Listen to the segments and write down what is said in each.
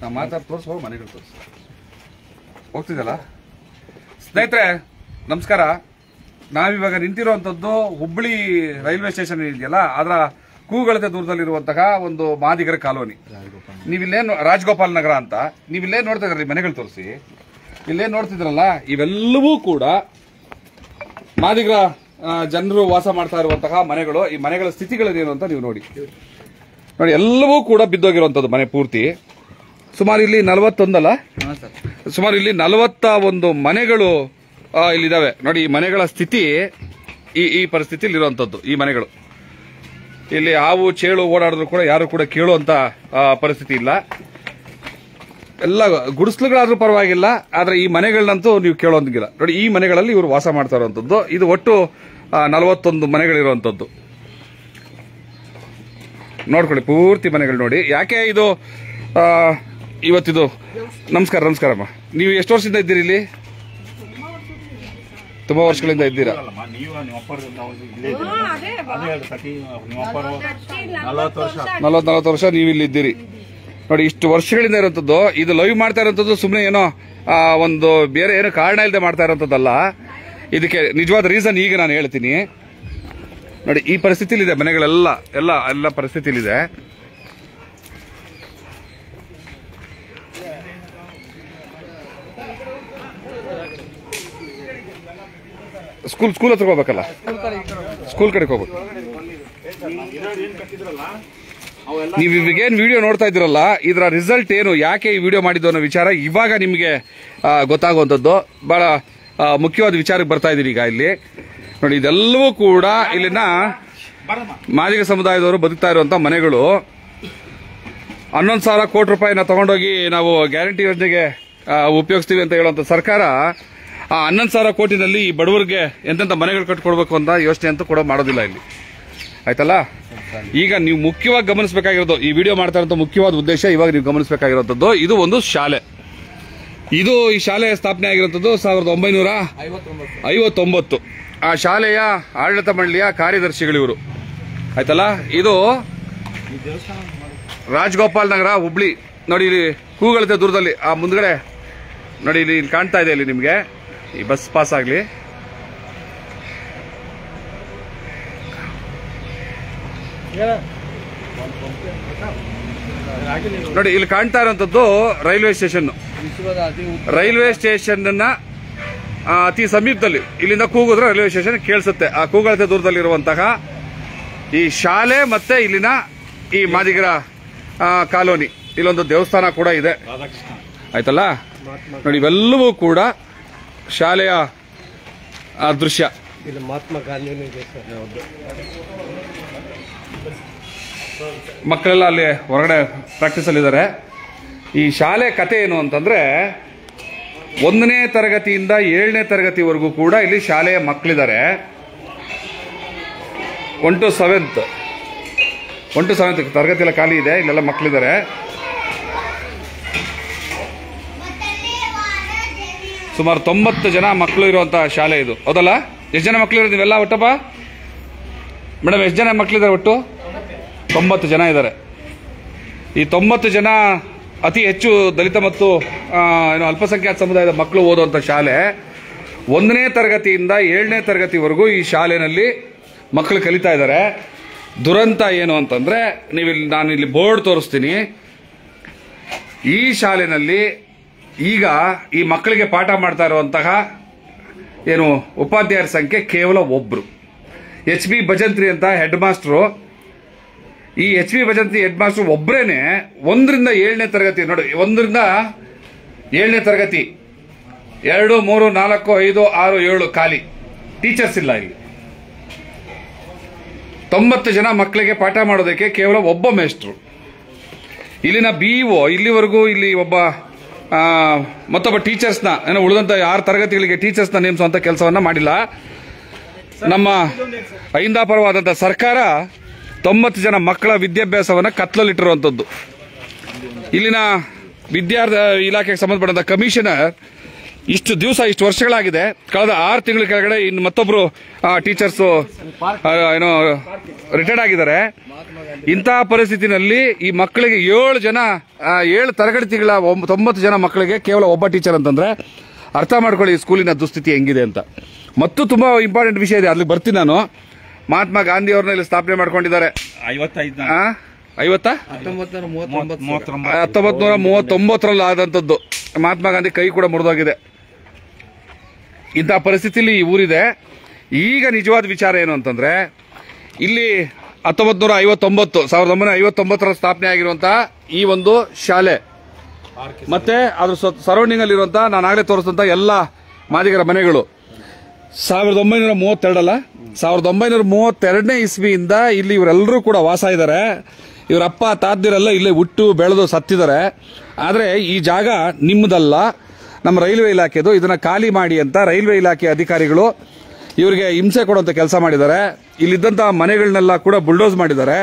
ನಾವು ಮಾತಾಡಿ ಹೋಗಿ ಮನೆಗಳು ತೋರಿಸಿ. ಹೋಗ್ತಿದ್ದಲ್ಲ ಸ್ನೇಹಿತರೆ ನಮಸ್ಕಾರ. ನಾವಿವಾಗ ನಿಂತಿರುವಂತದ್ದು ಹುಬ್ಬಳ್ಳಿ ರೈಲ್ವೆ ಸ್ಟೇಷನ್ ಇದೆಯಲ್ಲ ಅದರ ಕೂಗಳತೆ ದೂರದಲ್ಲಿರುವಂತಹ ಒಂದು ಮಾದಿಗರ ಕಾಲೋನಿ. ನೀವಿಲ್ಲೇ ರಾಜಗೋಪಾಲ್ ನಗರ ಅಂತ. ನೀವಿಲ್ಲೇ ನೋಡ್ತಾ ಇದ್ರಿ ಮನೆಗಳು ತೋರಿಸಿ. ಇಲ್ಲೇ ನೋಡ್ತಿದ್ರಲ್ಲ ಇವೆಲ್ಲವೂ ಕೂಡ ಮಾದಿಗರ ಜನರು ವಾಸ ಮಾಡ್ತಾ ಇರುವಂತಹ ಮನೆಗಳು. ಈ ಮನೆಗಳ ಸ್ಥಿತಿಗಳೇನು ಅಂತ ನೀವು ನೋಡಿ. ನೋಡಿ ಎಲ್ಲವೂ ಕೂಡ ಬಿದ್ದೋಗಿರುವಂತದ್ದು ಮನೆ ಪೂರ್ತಿ. ಸುಮಾರು ಇಲ್ಲಿ ನಲವತ್ತೊಂದಲ್ಲ? ಸುಮಾರು ಇಲ್ಲಿ ನಲವತ್ತ ಒಂದು ಮನೆಗಳು ಇಲ್ಲಿದ್ದಾವೆ ನೋಡಿ ಈ ಮನೆಗಳ ಸ್ಥಿತಿ ಈ ಈ ಪರಿಸ್ಥಿತಿಯಲ್ಲಿ ಇರುವಂತದ್ದು ಈ ಮನೆಗಳು. ಇಲ್ಲಿ ಹಾವು ಚೇಳು ಓಡಾಡಿದ್ರು ಕೂಡ ಯಾರು ಕೂಡ ಕೇಳುವಂತ ಪರಿಸ್ಥಿತಿ ಇಲ್ಲ. ಎಲ್ಲ ಗುಡಿಸ್ಲುಗಳಾದ್ರೂ ಪರವಾಗಿಲ್ಲ ಆದ್ರೆ ಈ ಮನೆಗಳನ್ನಂತೂ ನೀವು ಕೇಳೋದಿಲ್ಲ ನೋಡಿ ಈ ಮನೆಗಳಲ್ಲಿ ಇವರು ವಾಸ ಮಾಡ್ತಾ ಇರುವಂತದ್ದು. ಇದು ಒಟ್ಟು ನಲವತ್ತೊಂದು ಮನೆಗಳಿರುವಂತದ್ದು. ನೋಡ್ಕೊಳ್ಳಿ ಪೂರ್ತಿ ಮನೆಗಳು ನೋಡಿ. ಯಾಕೆ ಇದು ಇವತ್ತಿದು ನಮಸ್ಕಾರ ನಮಸ್ಕಾರಮ್ಮ ನೀವು ಎಷ್ಟು ವರ್ಷದಿಂದ ಇದ್ದೀರಿ ಇಲ್ಲಿ? ತುಂಬಾ ವರ್ಷಗಳಿಂದ ಇದ್ದೀರಾ? ನಲವತ್ತು ನಲವತ್ತು ವರ್ಷ. ನೀವು ಇಲ್ಲಿ ಇದ್ದೀರಿ. ನೋಡಿ ಇಷ್ಟು ವರ್ಷಗಳಿಂದ ಇರುವಂತದ್ದು ಇದು ಲೈವ್ ಮಾಡ್ತಾ ಇರೋದು ಸುಮ್ಮನೆ ಏನೋ ಒಂದು ಬೇರೆ ಏನೋ ಕಾರಣ ಇಲ್ಲದೆ ಮಾಡ್ತಾ ಇರೋಂಥದ್ದಲ್ಲ ಇದಕ್ಕೆ ನಿಜವಾದ ರೀಸನ್ ಈಗ ನಾನು ಹೇಳ್ತೀನಿ. ನೋಡಿ ಈ ಪರಿಸ್ಥಿತಿಲಿದೆ ಮನೆಗಳೆಲ್ಲ ಎಲ್ಲ ಎಲ್ಲ ಪರಿಸ್ಥಿತಿಲಿದೆ. ಸ್ಕೂಲ್ ಸ್ಕೂಲ್ ಹತ್ರ ಹೋಗ್ಬೇಕಲ್ಲ? ಸ್ಕೂಲ್ ಕಡೆಗೆ ಹೋಗ್ಬೇಕು. ನೀವು ಇವಾಗೇನು ವಿಡಿಯೋ ನೋಡ್ತಾ ಇದ್ದೀರಲ್ಲ, ಇದರ ರಿಸಲ್ಟ್ ಏನು, ಯಾಕೆ ಈ ವಿಡಿಯೋ ಮಾಡಿದ್ದು ಅನ್ನೋ ವಿಚಾರ ಇವಾಗ ನಿಮಗೆ ಗೊತ್ತಾಗುವಂಥದ್ದು. ಬಹಳ ಮುಖ್ಯವಾದ ವಿಚಾರಕ್ಕೆ ಬರ್ತಾ ಇದ್ದೀರಿ ಈಗ ಇಲ್ಲಿ. ನೋಡಿ, ಇದೆಲ್ಲವೂ ಕೂಡ ಇಲ್ಲಿನ ಮಾದಿಗ ಸಮುದಾಯದವರು ಬದುಕ್ತಾ ಇರುವಂತ ಮನೆಗಳು. ಹನ್ನೊಂದು ಸಾವಿರ ಕೋಟಿ ರೂಪಾಯಿನ ತಗೊಂಡೋಗಿ ನಾವು ಗ್ಯಾರಂಟಿ ಯೋಜನೆಗೆ ಉಪಯೋಗಿಸ್ತೀವಿ ಅಂತ ಹೇಳುವಂತ ಸರ್ಕಾರ ಆ ಹನ್ನೊಂದು ಸಾವಿರ ಕೋಟಿನಲ್ಲಿ ಈ ಬಡವರಿಗೆ ಎಂತೆಂಥ ಮನೆಗಳು ಕಟ್ಕೊಡ್ಬೇಕು ಅಂತ ಯೋಚನೆ ಅಂತೂ ಕೂಡ ಮಾಡೋದಿಲ್ಲ ಇಲ್ಲಿ. ಆಯ್ತಲ್ಲ? ಈಗ ನೀವು ಮುಖ್ಯವಾಗಿ ಗಮನಿಸಬೇಕಾಗಿರೋದು, ಈ ವಿಡಿಯೋ ಮಾಡ್ತಾ ಮುಖ್ಯವಾದ ಉದ್ದೇಶ ಇವಾಗ ನೀವು ಗಮನಿಸಬೇಕಾಗಿರೋಂಥದ್ದು, ಇದು ಒಂದು ಶಾಲೆ. ಇದು ಈ ಶಾಲೆ ಸ್ಥಾಪನೆ ಆಗಿರುವಂಥದ್ದು ಸಾವಿರದ ಒಂಬೈನೂರ ಐವತ್ತೊಂಬತ್ತು. ಆ ಶಾಲೆಯ ಆಡಳಿತ ಮಂಡಳಿಯ ಕಾರ್ಯದರ್ಶಿಗಳು ಇವರು. ಆಯ್ತಲ್ಲ? ಇದು ರಾಜಗೋಪಾಲ್ ನಗರ ಹುಬ್ಳಿ. ನೋಡಿ ಇಲ್ಲಿ ಹೂಗಳಿದೆ ದೂರದಲ್ಲಿ, ಆ ಮುಂದ್ಗಡೆ. ನೋಡಿ ಇಲ್ಲಿ ಕಾಣ್ತಾ ಇದೆ ಇಲ್ಲಿ ನಿಮಗೆ. ಈ ಬಸ್ ಪಾಸ್ ಆಗಲಿ. ನೋಡಿ ಇಲ್ಲಿ ಕಾಣ್ತಾ ಇರುವಂತದ್ದು ರೈಲ್ವೆ ಸ್ಟೇಷನ್. ರೈಲ್ವೆ ಸ್ಟೇಷನ್ ಅತಿ ಸಮೀಪದಲ್ಲಿ ಇಲ್ಲಿಂದ ಕೂಗಿದ್ರೆ ರೈಲ್ವೆ ಸ್ಟೇಷನ್ ಕೇಳಿಸುತ್ತೆ. ಆ ಕೂಗಳತೆ ದೂರದಲ್ಲಿರುವಂತಹ ಈ ಶಾಲೆ ಮತ್ತೆ ಇಲ್ಲಿನ ಈ ಮಾದಿಗರ ಕಾಲೋನಿ. ಇಲ್ಲೊಂದು ದೇವಸ್ಥಾನ ಕೂಡ ಇದೆ. ಆಯ್ತಲ್ಲ? ನೋಡಿ ಇವೆಲ್ಲವೂ ಕೂಡ ಶಾಲೆಯ ಆ, ದೃಶ್ಯ. ಇಲ್ಲಿ ಮಹಾತ್ಮ ಗಾಂಧಿನೂ ಇದೆ ಸರ್. ಹೌದು. ಮಕ್ಕಳೆಲ್ಲ ಅಲ್ಲಿ ಹೊರಗಡೆ ಪ್ರಾಕ್ಟೀಸ್ ಅಲ್ಲಿದ್ದಾರೆ ಈ ಶಾಲೆ ಕತೆ ಏನು ಅಂತಂದ್ರೆ ಒಂದನೇ ತರಗತಿಯಿಂದ ಏಳನೇ ತರಗತಿವರೆಗೂ ಕೂಡ ಇಲ್ಲಿ ಶಾಲೆಯ ಮಕ್ಕಳಿದ್ದಾರೆ. One to seventh. One to seventh ತರಗತಿ ಎಲ್ಲ ಖಾಲಿ ಇದೆ ಇಲ್ಲೆಲ್ಲ ಮಕ್ಕಳಿದ್ದಾರೆ. ಸುಮಾರು ತೊಂಬತ್ತು ಜನ ಮಕ್ಕಳು ಇರುವಂತಹ ಶಾಲೆ ಇದು. ಹೌದಲ್ಲ? ಎಷ್ಟು ಜನ ಮಕ್ಕಳು ಇರೋದು ನೀವೆಲ್ಲ ಒಟ್ಟಪ್ಪ? ಮೇಡಮ್ ಎಷ್ಟು ಜನ ಮಕ್ಕಳಿದ್ದಾರೆ ಒಟ್ಟು? ತೊಂಬತ್ತು ಜನ ಇದ್ದಾರೆ. ಈ ತೊಂಬತ್ತು ಜನ ಅತಿ ಹೆಚ್ಚು ದಲಿತ ಮತ್ತು ಏನು ಅಲ್ಪಸಂಖ್ಯಾತ ಸಮುದಾಯದ ಮಕ್ಕಳು ಓದುವಂಥ ಶಾಲೆ ಒಂದನೇ ತರಗತಿಯಿಂದ ಏಳನೇ ತರಗತಿವರೆಗೂ ಈ ಶಾಲೆಯಲ್ಲಿ ಮಕ್ಕಳು ಕಲಿತಾ ಇದ್ದಾರೆ. ದುರಂತ ಏನು ಅಂತಂದರೆ ನೀವಿಲ್ಲಿ ನಾನು ಇಲ್ಲಿ ಬೋರ್ಡ್ ತೋರಿಸ್ತೀನಿ. ಈ ಶಾಲೆನಲ್ಲಿ ಈಗ ಈ ಮಕ್ಕಳಿಗೆ ಪಾಠ ಮಾಡ್ತಾ ಇರುವಂತಹ ಏನು ಉಪಾಧ್ಯಾಯರ ಸಂಖ್ಯೆ ಕೇವಲ ಒಬ್ರು. ಎಚ್ ಬಿ ಭಜಂತ್ರಿ ಅಂತ ಹೆಡ್ ಮಾಸ್ಟ್ರು ಈ H B Bhajantri head master ಒಬ್ಬರೇನೆ ಒಂದರಿಂದ ಏಳನೇ ತರಗತಿ ನೋಡಿ, ಒಂದರಿಂದ ಏಳನೇ ತರಗತಿ. ಎರಡು, ಮೂರು, ನಾಲ್ಕು, ಐದು, ಆರು, ಏಳು ಖಾಲಿ. ಟೀಚರ್ಸ್ ಇಲ್ಲ ಇಲ್ಲಿ. ತೊಂಬತ್ತು ಜನ ಮಕ್ಕಳಿಗೆ ಪಾಠ ಮಾಡೋದಕ್ಕೆ ಕೇವಲ ಒಬ್ಬ ಮೇಸ್ಟ್ರು ಇಲ್ಲಿನ ಬಿ ಇಲ್ಲಿವರೆಗೂ ಇಲ್ಲಿ ಒಬ್ಬ ಮತ್ತೊಬ್ಬ ಟೀಚರ್ಸ್ನ ಏನೋ ಉಳಿದಂತ ಆರು ತರಗತಿಗಳಿಗೆ ಟೀಚರ್ಸ್ನ ನೇಮಿಸುವಂತ ಕೆಲಸವನ್ನ ಮಾಡಿಲ್ಲ. ನಮ್ಮ ಅಹಿಂದಾಪರವಾದಂಥ ಸರ್ಕಾರ ತೊಂಬತ್ತು ಜನ ಮಕ್ಕಳ ವಿದ್ಯಾಭ್ಯಾಸವನ್ನ ಕತ್ಲಲ್ಲಿಟ್ಟಿರುವಂಥದ್ದು ಇಲ್ಲಿನ ವಿದ್ಯಾರ್ಥಿ ಇಲಾಖೆಗೆ ಸಂಬಂಧಪಟ್ಟಂತ ಕಮಿಷನರ್ ಇಷ್ಟು ದಿವಸ ಇಷ್ಟು ವರ್ಷಗಳಾಗಿದೆ. ಕಳೆದ ಆರು ತಿಂಗಳ ಕೆಳಗಡೆ ಇನ್ನು ಮತ್ತೊಬ್ರು ಟೀಚರ್ಸ್ ಏನೋ ರಿಟೈರ್ಡ್ ಆಗಿದ್ದಾರೆ. ಇಂತಹ ಪರಿಸ್ಥಿತಿನಲ್ಲಿ ಈ ಮಕ್ಕಳಿಗೆ ಏಳು ಜನ ಏಳು ತರಗತಿಗಳ ತೊಂಬತ್ತು ಜನ ಮಕ್ಕಳಿಗೆ ಕೇವಲ ಒಬ್ಬ ಟೀಚರ್ ಅಂತಂದ್ರೆ ಅರ್ಥ ಮಾಡ್ಕೊಳ್ಳಿ ಈ ಸ್ಕೂಲಿನ ದುಸ್ಥಿತಿ ಹೆಂಗಿದೆ ಅಂತ. ಮತ್ತು ತುಂಬಾ ಇಂಪಾರ್ಟೆಂಟ್ ವಿಷಯ ಇದೆ ಅಲ್ಲಿ ಬರ್ತೀನಿ ನಾನು. ಮಹಾತ್ಮ ಗಾಂಧಿ ಅವ್ರನ್ನ ಇಲ್ಲಿ ಸ್ಥಾಪನೆ ಮಾಡ್ಕೊಂಡಿದ್ದಾರೆ? ಐವತ್ತಾ? ಹತ್ತೊಂಬತ್ತು ಹತ್ತೊಂಬತ್ ನೂರ ಮೂವತ್ತೊಂಬತ್ತರಲ್ಲಿ ಆದಂತದ್ದು ಮಹಾತ್ಮ ಗಾಂಧಿ ಕೈ ಕೂಡ ಮುರಿದೋಗಿದೆ. ಇಂತಹ ಪರಿಸ್ಥಿತಿಲಿ ಈ ಊರಿದೆ. ಈಗ ನಿಜವಾದ ವಿಚಾರ ಏನು ಅಂತಂದ್ರೆ, ಇಲ್ಲಿ ಹತ್ತೊಂಬತ್ತು ನೂರ ಐವತ್ತೊಂಬತ್ತು ಸಾವಿರದ ಒಂಬೈನೂರ ಐವತ್ತೊಂಬತ್ತರ ಸ್ಥಾಪನೆ ಆಗಿರುವಂತಹ ಈ ಒಂದು ಶಾಲೆ. ಮತ್ತೆ ಅದ್ರ ಸರೌಂಡಿಂಗ್ ಅಲ್ಲಿ ಇರುವಂತಹ ನಾನು ಆಗಲೇ ತೋರಿಸಿದಂತ ಎಲ್ಲ ಮಾದಿಗರ ಮನೆಗಳು. ಸಾವಿರದ ಒಂಬೈನೂರ ಮೂವತ್ತೆರಡಲ್ಲ ಸಾವಿರದ ಒಂಬೈನೂರ ಮೂವತ್ತೆರಡನೇ ಇಸ್ವಿಯಿಂದ ಇಲ್ಲಿ ಇವರೆಲ್ಲರೂ ಕೂಡ ವಾಸ ಇದ್ದಾರೆ ಇವರ ಅಪ್ಪ ತಾದ್ದಿರೆಲ್ಲ ಇಲ್ಲೇ ಹುಟ್ಟು, ಬೆಳೆದು ಸತ್ತಿದ್ದಾರೆ. ಆದರೆ ಈ ಜಾಗ ನಿಮ್ಮದಲ್ಲ ನಮ್ಮ ರೈಲ್ವೆ ಇಲಾಖೆದು ಇದನ್ನ ಖಾಲಿ ಮಾಡಿ ಅಂತ ರೈಲ್ವೆ ಇಲಾಖೆ ಅಧಿಕಾರಿಗಳು ಇವರಿಗೆ ಹಿಂಸೆ ಕೊಡುವಂತ ಕೆಲಸ ಮಾಡಿದ್ದಾರೆ. ಇಲ್ಲಿದ್ದಂತಹ ಮನೆಗಳನ್ನೆಲ್ಲ ಕೂಡ ಬುಲ್ಡೋಸ್ ಮಾಡಿದ್ದಾರೆ.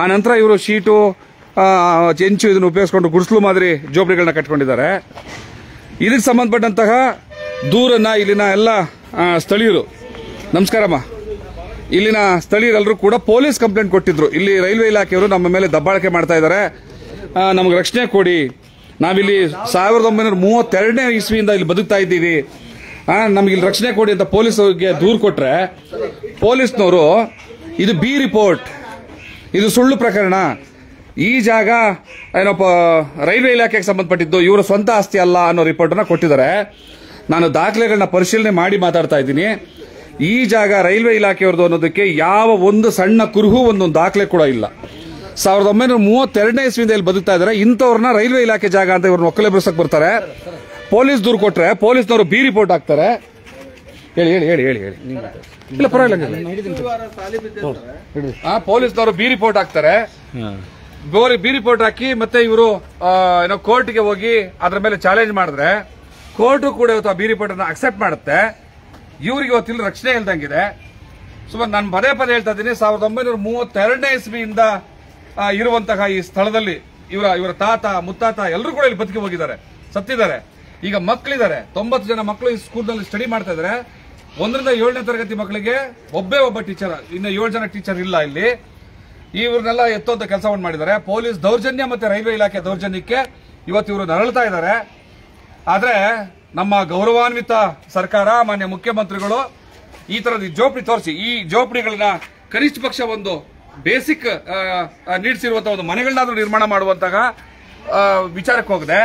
ಆ ನಂತರ ಇವರು ಶೀಟು ಚೆಂಚು ಇದನ್ನು ಉಪಯೋಗಿಸ್ಕೊಂಡು ಗುಡಿಸಲು ಮಾದರಿ ಜೋಪಡಿಗಳನ್ನ ಕಟ್ಕೊಂಡಿದ್ದಾರೆ. ಇದಕ್ಕೆ ಸಂಬಂಧಪಟ್ಟಂತಹ ದೂರನ್ನ, ಇಲ್ಲಿನ ಎಲ್ಲ ಸ್ಥಳೀಯರು ನಮಸ್ಕಾರಮ್ಮ ಇಲ್ಲಿನ ಸ್ಥಳೀಯರೆಲ್ಲರೂ ಕೂಡ ಪೊಲೀಸ್ ಕಂಪ್ಲೇಂಟ್ ಕೊಟ್ಟಿದ್ರು. ಇಲ್ಲಿ ರೈಲ್ವೆ ಇಲಾಖೆಯವರು ನಮ್ಮ ಮೇಲೆ ದಬ್ಬಾಳಿಕೆ ಮಾಡ್ತಾ ಇದ್ದಾರೆ. ನಮ್ಗೆ ರಕ್ಷಣೆ ಕೊಡಿ. ನಾವಿಲ್ಲಿ ಸಾವಿರದ ಒಂಬೈನೂರ ಮೂವತ್ತೆರಡನೇ ಇಸ್ವಿಯಿಂದ ಇಲ್ಲಿ ಬದುಕ್ತಾ ಇದ್ದೀವಿ. ನಮ್ಗೆ ಇಲ್ಲಿ ರಕ್ಷಣೆ ಕೊಡಿ ಅಂತ ಪೊಲೀಸರಿಗೆ ದೂರು ಕೊಟ್ರೆ, ಪೊಲೀಸ್ನವರು, ಇದು ಬಿ ರಿಪೋರ್ಟ್, ಇದು ಸುಳ್ಳು ಪ್ರಕರಣ. ಈ ಜಾಗ ಏನಪ್ಪ, ರೈಲ್ವೆ ಇಲಾಖೆಗೆ ಸಂಬಂಧಪಟ್ಟಿದ್ದು, ಇವರ ಸ್ವಂತ ಆಸ್ತಿ ಅಲ್ಲ ಅನ್ನೋ ರಿಪೋರ್ಟ್ ಅನ್ನ ಕೊಟ್ಟಿದ್ದಾರೆ. ನಾನು ದಾಖಲೆಗಳನ್ನ ಪರಿಶೀಲನೆ ಮಾಡಿ ಮಾತಾಡ್ತಾ ಇದ್ದೀನಿ. ಈ ಜಾಗ ರೈಲ್ವೆ ಇಲಾಖೆಯವ್ರದ್ದು ಅನ್ನೋದಕ್ಕೆ ಯಾವ ಒಂದು ಸಣ್ಣ ಕುರುಹು, ಒಂದೊಂದು ದಾಖಲೆ ಕೂಡ ಇಲ್ಲ. ಸಾವಿರದ ಒಂಬೈನೂರ ಮೂವತ್ತೆರಡನೇ ಇಸ್ವಿಯಿಂದ ಇಲ್ಲಿ ಬದುಕ್ತಾ ಇದ್ದಾರೆ. ಇಂಥವ್ರನ್ನ ರೈಲ್ವೆ ಇಲಾಖೆ ಜಾಗ ಅಂತ ಇವ್ರನ್ನ ಒಕ್ಕಲೆ ಬಿಡಿಸಕ್ ಬರ್ತಾರೆ. ಪೊಲೀಸ್ ದೂರು ಕೊಟ್ರೆ ಪೊಲೀಸ್ನವರು ಬಿ ರಿಪೋರ್ಟ್ ಹಾಕ್ತಾರೆ. ಹೇಳಿ ಹೇಳಿ ಹೇಳಿ ಹೇಳಿ ಹೇಳಿ. ಇಲ್ಲ ಪರವಾಗಿಲ್ಲ ಆ ಪೊಲೀಸ್ನವರು ಬಿ ರಿಪೋರ್ಟ್ ಹಾಕ್ತಾರೆ. ಬೋರಿ ಬಿ ರಿಪೋರ್ಟ್ ಹಾಕಿ ಮತ್ತೆ ಇವರು ಏನೋ ಕೋರ್ಟ್ಗೆ ಹೋಗಿ ಅದ್ರ ಮೇಲೆ ಚಾಲೆಂಜ್ ಮಾಡಿದ್ರೆ ಕೋರ್ಟು ಕೂಡ ಇವತ್ತು ಆ ಬಿ ರಿಪೋರ್ಟ್ ಅನ್ನ ಅಕ್ಸೆಪ್ಟ್ ಮಾಡುತ್ತೆ. ಇವರಿಗೆ ಇವತ್ತಿಲ್ಲ ರಕ್ಷಣೆ ಇಲ್ದಂಗಿದೆ. ಸುಮಾರು ನಾನು ಪದೇ ಪದೇ ಹೇಳ್ತಾ ಇದ್ದೀನಿ ಸಾವಿರದ ಒಂಬೈನೂರ ಮೂವತ್ತೆರಡನೇ ಇಸ್ವಿಯಿಂದ ಇರುವಂತಹ ಈ ಸ್ಥಳದಲ್ಲಿ ಇವರ ಇವರ ತಾತ, ಮುತ್ತಾತ ಎಲ್ಲರೂ ಕೂಡ ಇಲ್ಲಿ ಬದುಕಿ ಹೋಗಿದ್ದಾರೆ, ಸತ್ತಿದ್ದಾರೆ. ಈಗ ಮಕ್ಕಳಿದ್ದಾರೆ, ತೊಂಬತ್ತು ಜನ ಮಕ್ಕಳು ಈ ಸ್ಕೂಲ್ನಲ್ಲಿ ಸ್ಟಡಿ ಮಾಡ್ತಾ ಇದ್ದಾರೆ. ಒಂದರಿಂದ ಏಳನೇ ತರಗತಿ ಮಕ್ಕಳಿಗೆ ಒಬ್ಬೇ ಒಬ್ಬ ಟೀಚರ್ ಇನ್ನು ಏಳು ಜನ ಟೀಚರ್ ಇಲ್ಲ ಇಲ್ಲಿ. ಇವ್ರನ್ನೆಲ್ಲ ಎತ್ತುವಂತ ಕೆಲಸವನ್ನು ಮಾಡಿದ್ದಾರೆ. ಪೊಲೀಸ್ ದೌರ್ಜನ್ಯ ಮತ್ತೆ ರೈಲ್ವೆ ಇಲಾಖೆ ದೌರ್ಜನ್ಯಕ್ಕೆ ಇವತ್ತು ಇವರು ನರಳ್ತಾ ಇದ್ದಾರೆ. ಆದ್ರೆ ನಮ್ಮ ಗೌರವಾನ್ವಿತ ಸರ್ಕಾರ, ಮಾನ್ಯ ಮುಖ್ಯಮಂತ್ರಿಗಳು ಈ ತರದ ಜೋಪಡಿ ತೋರಿಸಿ, ಈ ಜೋಪಡಿಗಳನ್ನ ಕನಿಷ್ಠ ಪಕ್ಷ ಒಂದು ಬೇಸಿಕ್ ನೀಡ್ಸ್ ಇರುವಂತಹ ಒಂದು ಮನೆಗಳನ್ನಾದ್ರೂ ನಿರ್ಮಾಣ ಮಾಡುವಂತಹ ವಿಚಾರಕ್ಕೆ ಹೋಗದೆ.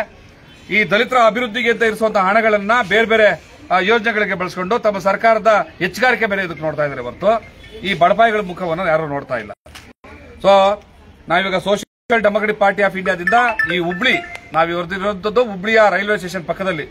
ಈ ದಲಿತರ ಅಭಿವೃದ್ಧಿಗೆ ಅಂತ ಇರಿಸುವಂತಹ ಹಣಗಳನ್ನ ಬೇರೆ ಬೇರೆ ಯೋಜನೆಗಳಿಗೆ ಬಳಸ್ಕೊಂಡು ತಮ್ಮ ಸರ್ಕಾರದ ಹೆಚ್ಚುಗಾರಿಕೆ ಬೆಲೆ ಇದಕ್ಕೆ ನೋಡ್ತಾ ಇದ್ದಾರೆ ಹೊರತು. ಈ ಬಡಪಾಯಿಗಳ ಮುಖವನ್ನು ಯಾರು ನೋಡ್ತಾ ಇಲ್ಲ. ಸೊ ನಾವೀಗ ಸೋಷಿಯಲ್ ಡೆಮೋಕ್ರೆಟಿಕ್ ಪಾರ್ಟಿ ಆಫ್ ಇಂಡಿಯಾದಿಂದ ಈ ಹುಬ್ಳಿ ನಾವು ಇವ್ರದ್ದು ಹುಬ್ಳಿಯ ರೈಲ್ವೆ ಸ್ಟೇಷನ್ ಪಕ್ಕದಲ್ಲಿ.